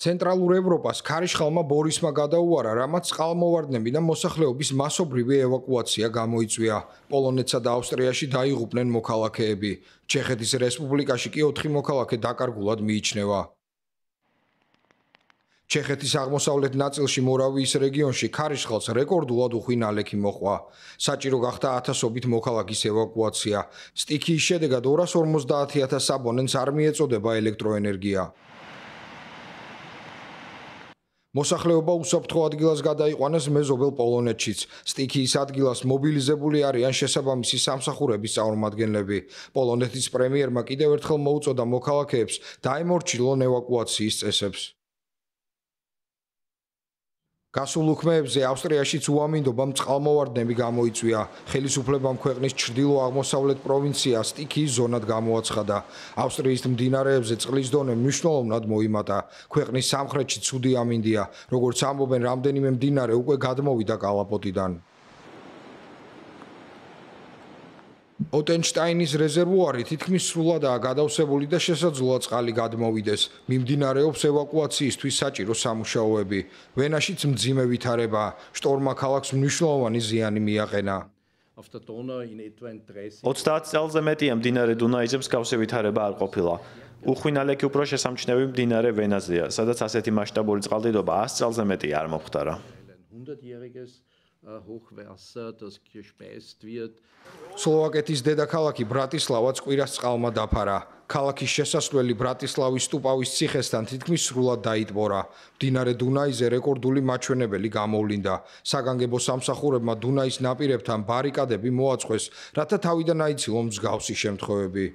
ცენტრალურ ევროპას ქარიშხალმა ბორისმა გადაუარა, რამაც წყალმოვარდნები და მოსახლეობის მასობრივი ევაკუაცია გამოიწვია. პოლონეთსა და ავსტრიაში დაიღუპნენ მოქალაქეები. ჩეხეთის რესპუბლიკაში კი 4 მოქალაქე დაკარგულად მიიჩნევა. ჩეხეთის აღმოსავლეთ ნაწილში მორავიის რეგიონში ქარიშხალს რეკორდულად უხვი ნალექი მოყვა. საჭირო გახდა ათასობით მოქალაქის ევაკუაცია. სტიქიის შედეგად 250000 საბონენს არ მიეწოდება ელექტროენერგია. მოსახლეობა უსაფრთხო ადგილას გადაიყვანეს მეზობელ პოლონეთშიც. სტიქიის ადგილას მობილიზებული არიან შესაბამისი სამსახურების წარმომადგენლები. პოლონეთის პრემიერმა კიდევ ერთხელ მოუწოდა მოქალაქეებს დაემორჩილონ ევაკუაციის წესებს. გასულ უქმეებზე ავსტრიაშიც უამინდობამ წყალმოვარდნები გამოიწვია. ხელისუფლებამ ქვეყნის ჩრდილო-აღმოსავლეთ პროვინციას სტიქიის ზონად გამოაცხადა. ავსტრიის მდინარეებზე წყლის დონე მნიშვნელოვნად მოიმატა. ქვეყნის სამხრეთში ცუდი ამინდია, როგორც ამბობენ, რამდენიმე მდინარე უკვე გადმოვიდა კალაპოტიდან. ოტენშტაინის რეზერვუარი თითქმის სრულადაა გადავსებული და შესაძლოა წყალი გადმოვიდეს. მიმდინარეობს ევაკუაციისთვის საჭირო სამუშაოები. ვენაშიც მძიმე ვითარება. შტორმა ქალაქს მნიშვნელოვანი ზიანი მიაყენა. 30 წელზე მეტია მდინარე დუნაიზე მსგავსი ვითარება არ ყოფილა. უხვინალეკი უფრო შესამჩნევი მდინარე ვენაზეა, სადაც ასეთი მასშტაბური წყალდიდობა 100 წელზე მეტი არ მომხდარა. 100-jähriges Hochwasser, das gespeist wird. სლოვაკეთის დედაქალაქი ბრატისლავაც კვირას წყალმა დაფარა. ქალაქის შესასვლელი ბრატისლავის სტუპავის ციხესთან თითქმის სრულად დაიტბორა. მდინარე დუნაიზე რეკორდული მაჩვენებელი გამოვლინდა. საგანგებო სამსახურებმა დუნაის ნაპირებთან ბარიკადები მოაწყვეს, რათა თავიდან აიცილონ მსგავსი შემთხვევები.